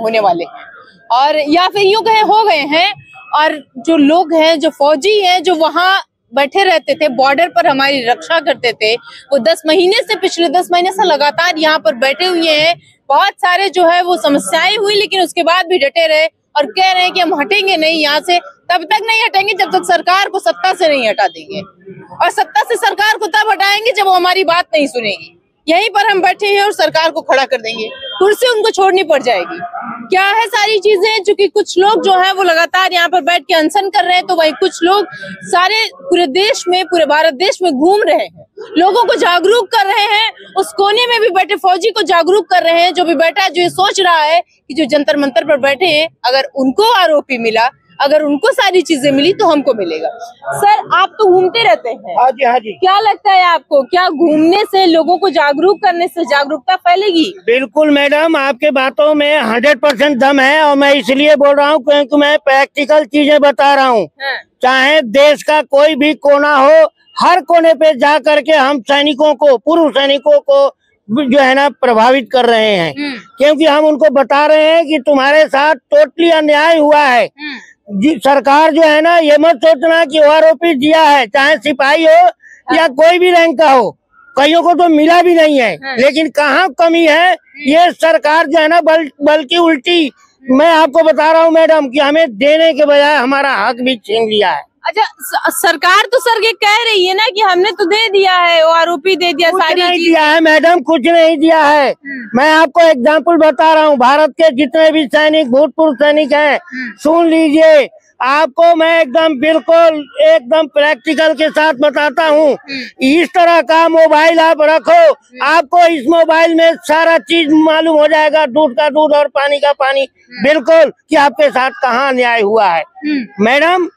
होने वाले। हैं और या फिर यूँ कहे हो गए हैं, और जो लोग हैं, जो फौजी हैं, जो वहाँ बैठे रहते थे बॉर्डर पर हमारी रक्षा करते थे, वो दस महीने से, पिछले दस महीने से लगातार यहाँ पर बैठे हुए हैं। बहुत सारे जो है, वो समस्याएँ हुई, लेकिन उसके बाद भी डटे रहे और कह रहे हैं कि हम हटेंगे नहीं यहाँ से, तब तक नहीं हटेंगे, जब तक सरकार को सत्ता से नहीं हटा देंगे। और सत्ता से सरकार को तब हटाएँगे जब वो हमारी बात नहीं सुनेगी। यहीं पर हम बैठे हैं और सरकार को खड़ा कर देंगे। कुर्सी उनको छोड़नी पड़ जाएगी। क्या है सारी चीज़ें? चूँकि कुछ लोग जो है वो लगातार यहाँ पर बैठ के अनशन कर रहे हैं तो वही कुछ लोग सारे पूरे देश में, पूरे भारत देश में घूम रहे हैं। लोगों को जागरूक कर रहे हैं, उस कोने में भी बैठे, फौजी को जागरूक कर रहे हैं, जो भी बैठा है, जो ये सोच रहा है कि जो जंतर मंतर पर बैठे हैं, अगर उनको आरोपी मिला अगर उनको सारी चीज़ें मिली तो हमको मिलेगा। सर आप तो घूमते रहते हैं। हाँ जी हाँ जी। क्या लगता है आपको क्या घूमने से लोगों को जागरूक करने से जागरूकता फैलेगी? बिल्कुल मैडम आपके बातों में हंड्रेड परसेंट दम है और मैं इसलिए बोल रहा हूँ क्योंकि मैं प्रैक्टिकल चीज़ें बता रहा हूँ। हाँ, चाहे देश का कोई भी कोना हो हर कोने पे जा करके हम सैनिकों को पूर्व सैनिकों को जो है ना प्रभावित कर रहे हैं। हम्म, क्योंकि हम उनको बता रहे हैं कि तुम्हारे साथ टोटली अन्याय हुआ है। हम्म, जी सरकार जो है ना ये मत सोचना कि आरोपी दिया है चाहे सिपाही हो या कोई भी रैंक का हो कईयों को तो मिला भी नहीं है। हाँ। लेकिन कहाँ कमी है ये सरकार जो है ना बल, बल्कि उल्टी मैं आपको बता रहा हूँ मैडम कि हमें देने के बजाय हमारा हक भी छीन लिया है। अच्छा सरकार तो सर ये कह रही है ना कि हमने तो दे दिया है वो आरोपी दे दिया कुछ सारी नहीं दिया है मैडम कुछ नहीं दिया है। हम्म। मैं आपको एग्ज़ाम्पल बता रहा हूँ भारत के जितने भी सैनिक भूतपूर्व सैनिक हैं हम्म। सुन लीजिए आपको मैं एकदम बिल्कुल एकदम प्रैक्टिकल के साथ बताता हूँ। इस तरह का मोबाइल आप रखो आपको इस मोबाइल में सारा चीज़ मालूम हो जाएगा दूध का दूध और पानी का पानी। बिल्कुल कि आपके साथ कहाँ अन्याय हुआ है। हम्म, मैडम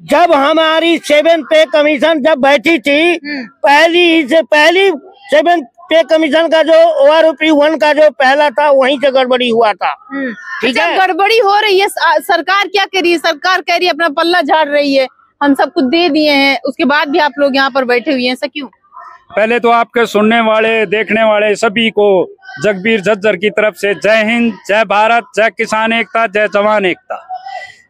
जब हमारी सेवन पे कमीशन जब बैठी थी हम्म, पहली से पहली सेवन पे कमीशन का जो ओआरओपी वन का जो पहला था वहीं से गड़बड़ी हुआ था। हम्म। ठीक अच्छा, है? गड़बड़ी हो रही है सरकार क्या कह रही है? सरकार कह रही है अपना पल्ला झाड़ रही है। हम सब कुछ दे दिए हैं। उसके बाद भी आप लोग यहाँ पर बैठे हुए हैं ऐसा क्यों? पहले तो आपके सुनने वाले देखने वाले सभी को जगबीर झज्जर की तरफ़ से जय हिंद जय भारत जय किसान एकता जय जवान एकता।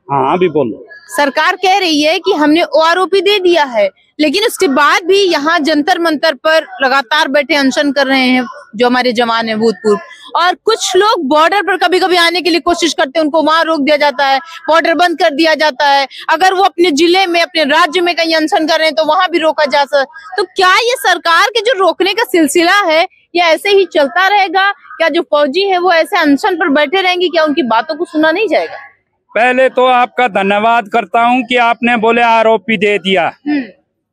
हाँ अभी बोलो। सरकार कह रही है कि हमने ओआरओपी दे दिया है, लेकिन उसके बाद भी यहाँ जंतर मंतर पर लगातार बैठे अनशन कर रहे हैं जो हमारे जवान है भूतपूर्व। और कुछ लोग बॉर्डर पर कभी कभी आने के लिए कोशिश करते हैं, उनको वहाँ रोक दिया जाता है, बॉर्डर बंद कर दिया जाता है। अगर वो अपने ज़िले में, अपने राज्य में कहीं अनशन कर रहे हैं तो वहाँ भी रोका जा सकता तो क्या ये सरकार के जो रोकने का सिलसिला है, ये ऐसे ही चलता रहेगा? क्या जो फौजी है, वो ऐसे अनशन पर बैठे रहेंगे? क्या उनकी बातों को सुना नहीं जाएगा? पहले तो आपका धन्यवाद करता हूँ कि आपने बोले आरोपी दे दिया। हम्म।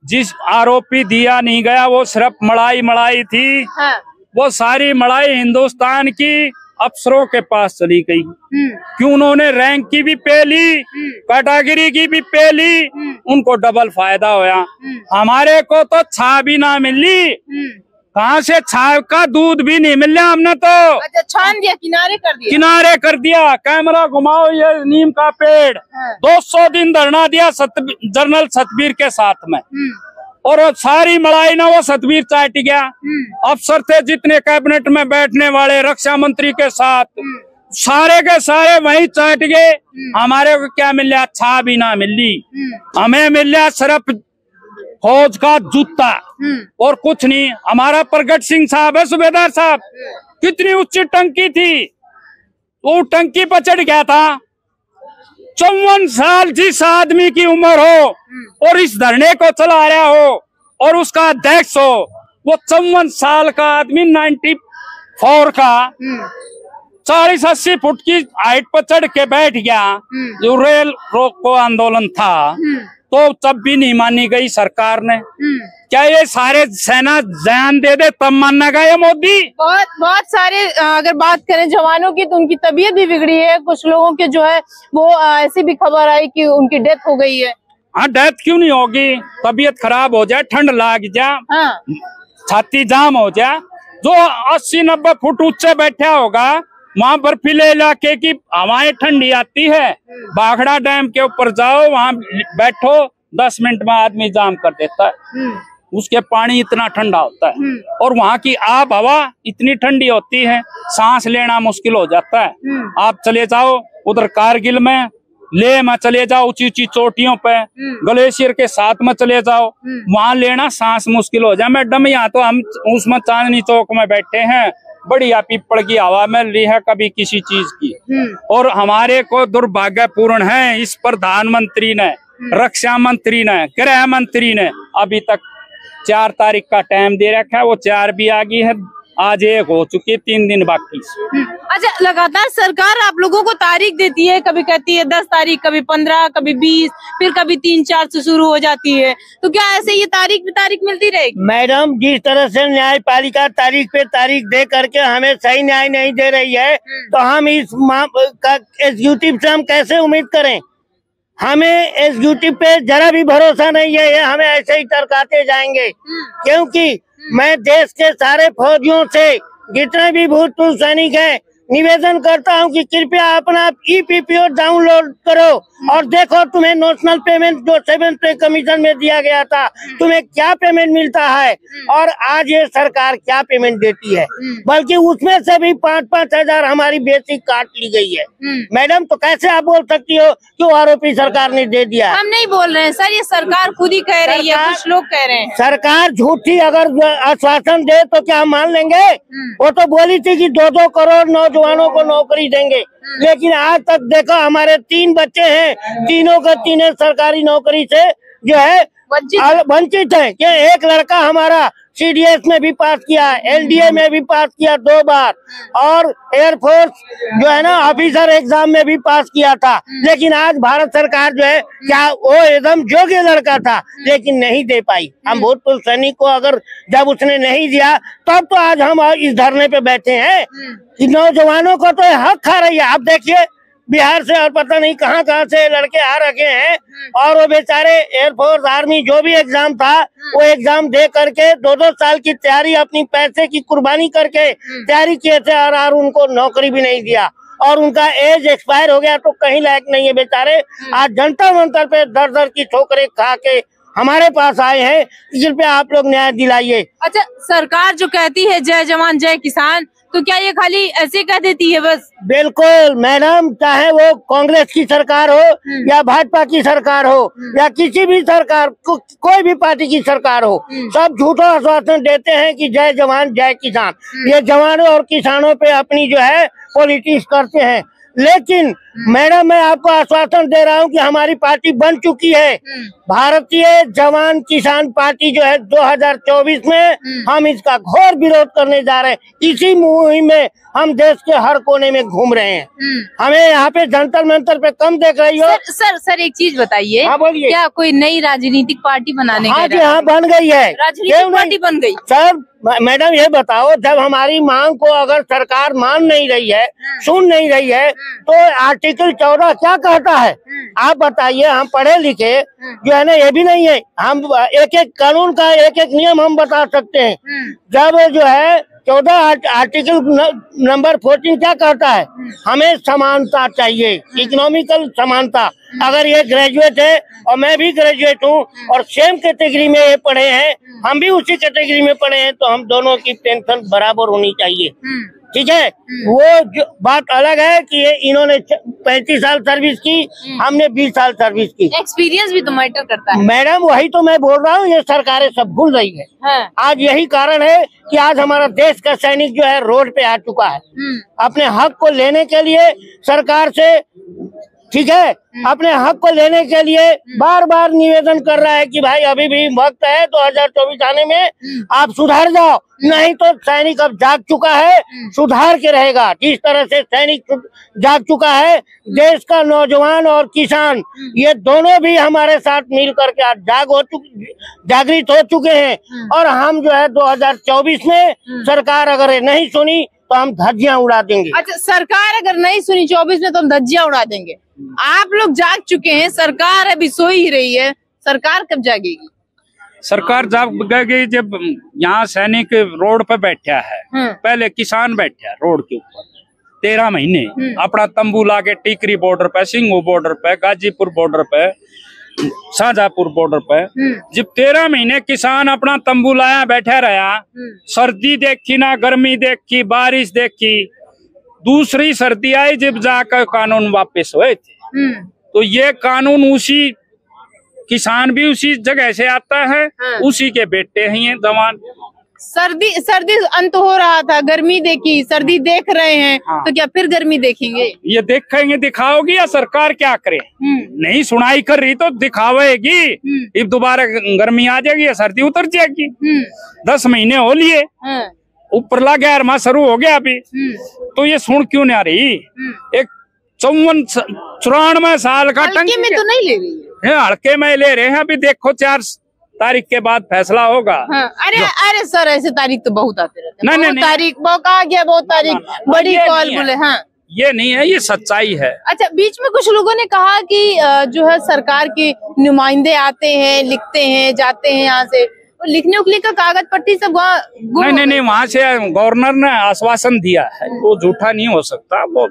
जिस आरोपी दिया नहीं गया वो सिर्फ़ मड़ाई मड़ाई थी। हाँ। वो सारी मड़ाई हिंदुस्तान की अफसरों के पास चली गई। हम्म। क्यों उन्होंने रैंक की भी पे ली कैटेगरी की भी पे ली उनको डबल फ़ायदा होया। हमारे को तो छा भी ना मिली। हम्म। कहाँ से छाव का दूध भी नहीं मिल रहा हमने तो। अच्छा छान दिया किनारे कर दिया। किनारे कर दिया कैमरा घुमाओ ये नीम का पेड़। दो सौ दिन धरना दिया सत, जनरल सतबीर के साथ में। हम्म। और वो सारी मड़ाई ना वो सतबीर चाट गया। हम्म। अफसर थे जितने कैबिनेट में बैठने वाले रक्षा मंत्री के साथ। सारे के सारे वही चाट गए। हमारे को क्या मिल? रहा छा भी ना मिली। हम्म। हमें मिल रहा सिर्फ़ फौज का जूता। हम्म। और कुछ नहीं हमारा प्रगट सिंह साहब है सुबेदार साहब। कितनी ऊँची टंकी थी। वो टंकी पर चढ़ गया था। चौवन साल जिस आदमी की उम्र हो और इस धरने को चला रहा हो और उसका अध्यक्ष हो वो चौवन साल का आदमी नाइन्टी फोर का। हम्म। चालीस अस्सी फुट की हाइट पर चढ़ के बैठ गया। जो रेल रोको आंदोलन था। हम्म। तो तब भी नहीं मानी गई सरकार ने। हम्म। क्या ये सारे सेना जान दे दे तब मानेगा ये मोदी? बहुत बहुत सारे अगर बात करें जवानों की तो उनकी तबीयत भी बिगड़ी है। कुछ लोगों के जो है वो ऐसी भी खबर आई कि उनकी डेथ हो गई है। हाँ डेथ क्यों नहीं होगी? तबीयत खराब हो जाए ठंड लाग जा। हाँ। छाती जाम हो जाए जो अस्सी नब्बे फुट ऊँचे बैठा होगा वहाँ बर्फीले इलाके की हवाएँ ठंडी आती है बाखड़ा डैम के ऊपर जाओ वहाँ बैठो दस मिनट में आदमी जाम कर देता है हम्म उसके पानी इतना ठंडा होता है हम्म। और वहाँ की आब हवा इतनी ठंडी होती है सांस लेना मुश्किल हो जाता है हम्म। आप चले जाओ उधर कारगिल में लेह में चले जाओ ऊँची ऊँची चोटियों पे। ग्लेशियर के साथ में चले जाओ। वहाँ लेना सांस मुश्किल हो जाए मैडम यहाँ तो हम उसमें चांदनी चौक में बैठे हैं बढ़िया पीपड़ की हवा में ली है कभी किसी चीज़ की। हम्म, और हमारे को दुर्भाग्यपूर्ण है इस प्रधानमंत्री ने रक्षा मंत्री ने गृह मंत्री ने अभी तक चार तारीख का टाइम दे रखा है वो चार भी आ गई है आज एक हो चुकी है तीन दिन बाकी हम्म। अच्छा लगातार सरकार आप लोगों को तारीख देती है कभी कहती है दस तारीख कभी पंद्रह कभी बीस फिर कभी तीन चार से शुरू हो जाती है। तो क्या ऐसे ये तारीख पे तारीख मिलती रहेगी? मैडम जिस तरह से न्यायपालिका तारीख पे तारीख दे करके हमें सही न्याय नहीं दे रही है तो हम इस मा- का एग्जीक्यूटिव से हम कैसे उम्मीद करें? हमें एग्जीक्यूटिव पे जरा भी भरोसा नहीं है हमें ऐसे ही टरकाते जाएँगे। क्योंकि मैं देश के सारे फौजियों से जितने भी भूतपूर्व सैनिक हैं निवेदन करता हूँ कि कृपया अपना ई पीपीओ डाउनलोड करो और देखो तुम्हें नेशनल पेमेंट जो सेवन पे कमीशन में दिया गया था तुम्हें क्या पेमेंट मिलता है और आज ये सरकार क्या पेमेंट देती है बल्कि उसमें से भी पाँच पाँच हज़ार हमारी बेसिक काट ली गई है। मैडम तो कैसे आप बोल सकती हो कि आरोपी सरकार ने दे दिया हम नहीं बोल रहे हैं सर ये सरकार खुद ही कह रही है कुछ लोग कह रहे हैं सरकार झूठी अगर आश्वासन दे तो क्या हम मान लेंगे हम्म। वो तो बोली थी की दो दो करोड़ नौजवानों को नौकरी देंगे। लेकिन आज तक देखो हमारे तीन बच्चे हैं। तीनों का तीनों सरकारी नौकरी से। जो है वंचित। है कि एक लड़का हमारा सीडीएस में भी पास किया एलडीए में भी पास किया दो बार और एयरफोर्स जो है ना ऑफिसर एग्ज़ाम में भी पास किया था। लेकिन आज भारत सरकार जो है क्या वो एकदम योग्य लड़का था लेकिन नहीं दे पाई। हम भूतपूर्व सैनिक को अगर जब उसने नहीं दिया तब तो आज हम इस धरने पे बैठे हैं। कि नौजवानों को तो हक खा रही है। आप देखिए बिहार से और पता नहीं कहाँ कहाँ से लड़के आ रखे हैं। और वो बेचारे एयरफोर्स आर्मी जो भी एग्ज़ाम था वो एग्ज़ाम दे करके दो दो साल की तैयारी अपनी पैसे की कुर्बानी करके तैयारी किए थे और, और उनको नौकरी भी नहीं दिया। और उनका एज एक्सपायर हो गया तो कहीं लायक नहीं है बेचारे। आज जनता मंत्र पे दर दर की ठोकरें खा के हमारे पास आए हैं। कि कृपया आप लोग न्याय दिलाइए। अच्छा सरकार जो कहती है जय जवान जय किसान तो क्या ये खाली ऐसे कह देती है बस? बिल्कुल मैडम चाहे वो कांग्रेस की सरकार हो या भाजपा की सरकार हो या किसी भी सरकार को, कोई भी पार्टी की सरकार हो सब झूठा आश्वासन देते हैं कि जय जवान जय किसान। ये जवानों और किसानों पे अपनी जो है पॉलिटिक्स करते हैं। लेकिन मैडम मैं आपको आश्वासन दे रहा हूँ कि हमारी पार्टी बन चुकी है। भारतीय जवान किसान पार्टी जो है 2024 में हम इसका घोर विरोध करने जा रहे हैं। इसी मुहिम में हम देश के हर कोने में घूम रहे हैं। हम्म। हमें यहाँ पे जंतर मंतर पे कम देख रही हो। सर सर सर एक चीज़ बताइए। हाँ, बोलिए। क्या कोई नई राजनीतिक पार्टी बनाने हाँ जी हाँ बन गई है। राजनीतिक पार्टी बन गई। सर मैडम ये बताओ जब हमारी मांग को अगर सरकार मान नहीं रही है सुन नहीं रही है तो आर्टिकल चौदह क्या कहता है? आप बताइए हम पढ़े लिखे जो है ना ये भी नहीं है। हम एक एक कानून का एक एक नियम हम बता सकते हैं। जब जो है चौदह आर्टिकल नंबर फोर्टीन क्या कहता है? हमें समानता चाहिए इकोनॉमिकल समानता। अगर ये ग्रेजुएट है और मैं भी ग्रेजुएट हूँ और सेम कैटेगरी में ये पढ़े हैं हम भी उसी कैटेगरी में पढ़े हैं तो हम दोनों की पेंशन बराबर होनी चाहिए। हम्म, ठीक है? वो जो बात अलग है कि ये इन्होंने पैंतीस साल सर्विस की हमने बीस साल सर्विस की। एक्सपीरियंस भी तो मैटर करता है। मैडम वही तो मैं बोल रहा हूँ ये सरकारें सब भूल रही है। हाँ, आज यही कारण है कि आज हमारा देश का सैनिक जो है रोड पे आ चुका है। हम्म, अपने हक को लेने के लिए सरकार से ठीक है? अपने हक को लेने के लिए बार बार निवेदन कर रहा है कि भाई अभी भी वक्त है 2024 आने में आप सुधार जाओ। नहीं तो सैनिक अब जाग चुका है सुधार के रहेगा। जिस तरह से सैनिक जाग चुका है देश का नौजवान और किसान ये दोनों भी हमारे साथ मिल करके आज जाग हो चुके जागृत हो चुके हैं। और हम जो है 2024 में सरकार अगर नहीं सुनी तो हम धज्जियाँ उड़ा देंगे। अच्छा सरकार अगर नहीं सुनी चौबीस में तो हम धज्जियाँ उड़ा देंगे। आप लोग जाग चुके हैं सरकार अभी सो ही रही है। सरकार कब जागेगी? सरकार जब गई जब यहाँ सैनिक रोड पर बैठा है। हम्म। पहले किसान बैठा है रोड के ऊपर। तेरह महीने। अपना तंबू ला के टीकरी बॉर्डर पे सिंगू बॉर्डर पे गाजीपुर बॉर्डर पे शाहजहापुर बॉर्डर पे। हम्म, जब तेरह महीने किसान अपना तंबू लाया बैठा रहा हम्म, सर्दी देखी ना गर्मी देखी बारिश देखी दूसरी सर्दी आई जब जाकर कानून वापस हुए थे। हम्म, तो ये कानून उसी किसान भी उसी जगह से आता है हाँ। उसी के बेटे हैं ये जवान। सर्दी सर्दी अंत हो रहा था गर्मी देखी सर्दी देख रहे हैं हाँ। तो क्या फिर गर्मी देखेंगे? ये देखेंगे दिखाओगी या सरकार क्या करे? हम्म, नहीं सुनाई कर रही तो दिखावेगी। हम्म। अब दोबारा गर्मी आ जाएगी या सर्दी उतर जाएगी। हम्म, दस महीने हो लिए। हाँ, ऊपर ला ग्यारहवा शुरू हो गया अभी। हम्म, तो ये सुन क्यों नहीं आ रही? हम्म। एक चौवन चौरानवे साल का टंकी में तो नहीं ले रही है। है हड़के में ले रहे हैं। अभी देखो चार तारीख के बाद फैसला होगा। हाँ, अरे अरे सर ऐसे तारीख तो बहुत आते रहते नहीं, हैं नहीं, तारीख वो कहा गया बहुत तारीख। बड़ी कॉल बोले हाँ। ये नहीं है ये सच्चाई है। अच्छा बीच में कुछ लोगों ने कहा कि जो है सरकार के नुमाइंदे आते हैं लिखते हैं जाते हैं यहाँ से। वो लिखने उखने का कागज़ पट्टी सब वहाँ नहीं नहीं नहीं वहाँ से गवर्नर ने आश्वासन दिया है वो झूठा नहीं हो सकता वो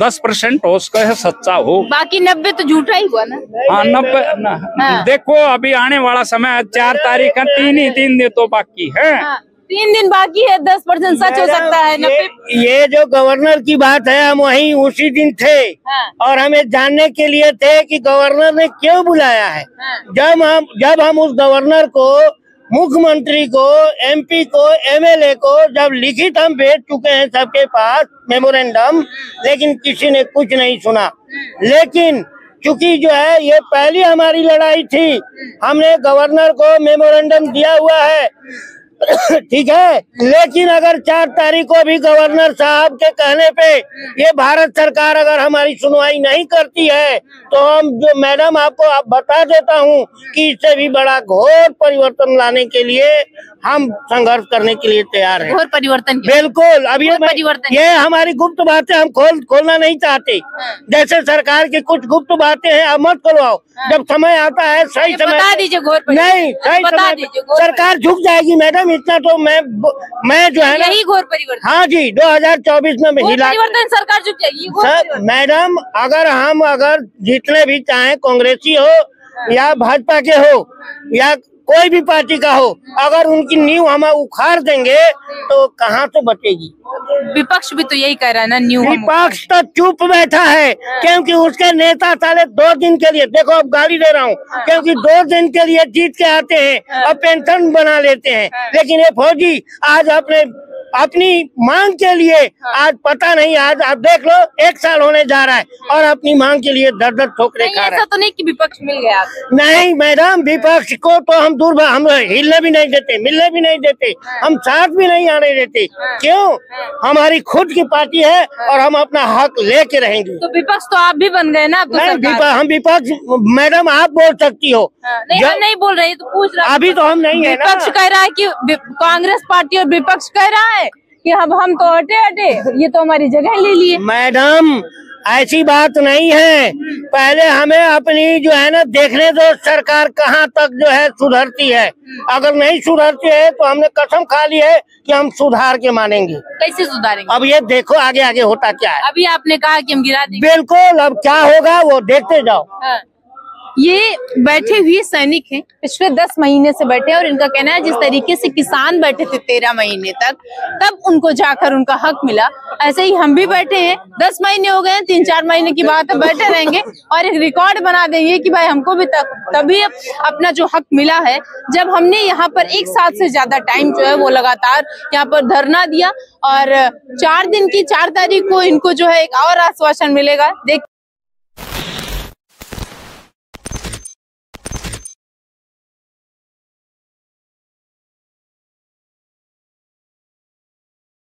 दस परसेंट हो उसका है सच्चा हो। बाकी नब्बे तो झूठा ही हुआ ना। हाँ नब्बे हाँ। देखो अभी आने वाला समय चार तारीख है तीन ही तीन दिन तो बाकी है। हाँ, तीन दिन बाकी है दस परसेंट सच हो सकता है ये, ये जो गवर्नर की बात है हम वहीं उसी दिन थे हाँ। और हमें जानने के लिए थे कि गवर्नर ने क्यों बुलाया है हाँ। जब हम जब हम उस गवर्नर को मुख्यमंत्री को एमपी को एमएलए को जब लिखित हम भेज चुके हैं सबके पास मेमोरेंडम लेकिन किसी ने कुछ नहीं सुना लेकिन चूँकि जो है ये पहली हमारी लड़ाई थी हमने गवर्नर को मेमोरेंडम दिया हुआ है ठीक है? लेकिन अगर चार तारीख को भी गवर्नर साहब के कहने पे ये भारत सरकार अगर हमारी सुनवाई नहीं करती है तो हम जो मैडम आपको आप बता देता हूँ कि इससे भी बड़ा घोर परिवर्तन लाने के लिए हम संघर्ष करने के लिए तैयार हैं। घोर परिवर्तन बिल्कुल अब ये परिवर्तन ये हमारी गुप्त बातें हम खोल खोलना नहीं चाहते। जैसे सरकार की कुछ गुप्त बातें हैं आप मत खुलवाओ। जब समय आता है सही समय बता दीजिए घोर नहीं सही समय सरकार झुक जाएगी मैडम। इतना तो मैं मैं जो है ना यही घोर परिवर्तन। हाँ जी 2024 में महिला हिला परिवर्तन सरकार झुक जाएगी सर मैडम अगर हम अगर जितने भी चाहे कांग्रेसी हो या भाजपा के हो या कोई भी पार्टी का हो अगर उनकी नींव हम उखाड़ देंगे तो कहाँ से बचेगी? विपक्ष भी तो यही कह रहा है ना न्यू विपक्ष तो चुप बैठा है क्योंकि उसके नेता साले दो दिन के लिए देखो अब गाली दे रहा हूँ क्योंकि दो दिन के लिए जीत के आते हैं और पेंशन बना लेते हैं। लेकिन ये फौजी आज अपने अपनी मांग के लिए आज पता नहीं आज आप देख लो एक साल होने जा रहा है और अपनी मांग के लिए दर दर ठोकरे खा रहा ऐसा तो नहीं कि विपक्ष मिल गया। नहीं मैडम विपक्ष को तो हम दूर हम हिलने भी नहीं देते मिलने भी नहीं देते हम साथ भी नहीं आने देते। क्यों? हमारी खुद की पार्टी है और हम अपना हक लेके रहेंगे। तो विपक्ष तो आप भी बन गए ना तो नहीं हम विपक्ष मैडम आप बोल सकती हो। हाँ, नहीं हम नहीं बोल रही तो पूछ रहा अभी तो हम नहीं है विपक्ष कह रहा है कि कांग्रेस पार्टी और विपक्ष कह रहा है। कि हम हम तो हटे हटे। ये तो हमारी जगह ले लिए। मैडम ऐसी बात नहीं है। पहले हमें अपनी जो है ना देखने दो सरकार कहाँ तक जो है सुधरती है। अगर नहीं सुधरती है तो हमने कसम खा ली है कि हम सुधार के मानेंगे। कैसे सुधारेंगे? अब ये देखो आगे आगे होता क्या है। अभी आपने कहा कि हम गिरा देंगे। बिल्कुल अब क्या होगा वो देखते जाओ। हाँ। ये बैठे हुए सैनिक हैं। पिछले दस महीने से बैठे और इनका कहना है, जिस तरीके से किसान बैठे थे तेरह महीने तक, तब उनको जाकर उनका हक मिला। ऐसे ही हम भी बैठे हैं। दस महीने हो गए हैं तीन चार महीने की बात बैठे रहेंगे और एक रिकॉर्ड बना देंगे कि भाई हमको भी तक तभी अपना जो हक मिला है। जब हमने यहाँ पर एक साल से ज़्यादा टाइम जो है वो लगातार यहाँ पर धरना दिया और चार दिन की, चार तारीख को इनको जो है एक और आश्वासन मिलेगा। देख